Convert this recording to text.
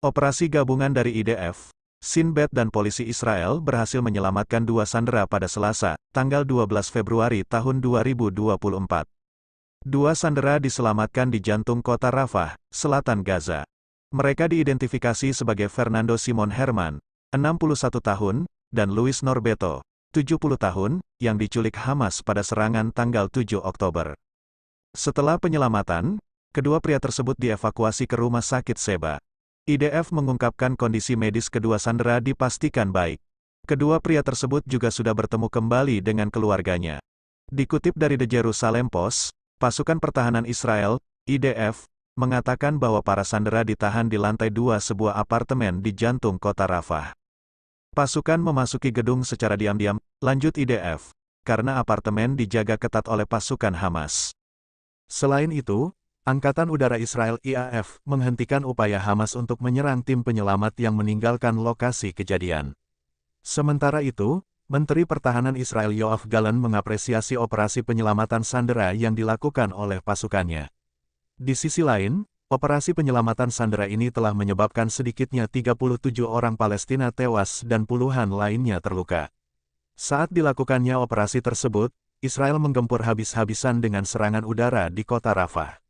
Operasi gabungan dari IDF, Sinbad dan polisi Israel berhasil menyelamatkan dua sandera pada Selasa, tanggal 12 Februari tahun 2024. Dua sandera diselamatkan di jantung kota Rafah, selatan Gaza. Mereka diidentifikasi sebagai Fernando Simon Herman, 61 tahun, dan Luis Norberto, 70 tahun, yang diculik Hamas pada serangan tanggal 7 Oktober. Setelah penyelamatan, kedua pria tersebut dievakuasi ke rumah sakit Seba. IDF mengungkapkan kondisi medis kedua sandera dipastikan baik. Kedua pria tersebut juga sudah bertemu kembali dengan keluarganya. Dikutip dari The Jerusalem Post, pasukan pertahanan Israel, IDF, mengatakan bahwa para sandera ditahan di lantai dua sebuah apartemen di jantung kota Rafah. Pasukan memasuki gedung secara diam-diam, lanjut IDF, karena apartemen dijaga ketat oleh pasukan Hamas. Selain itu, Angkatan Udara Israel IAF menghentikan upaya Hamas untuk menyerang tim penyelamat yang meninggalkan lokasi kejadian. Sementara itu, Menteri Pertahanan Israel Yoav Galan mengapresiasi operasi penyelamatan sandera yang dilakukan oleh pasukannya. Di sisi lain, operasi penyelamatan sandera ini telah menyebabkan sedikitnya 37 orang Palestina tewas dan puluhan lainnya terluka. Saat dilakukannya operasi tersebut, Israel menggempur habis-habisan dengan serangan udara di kota Rafah.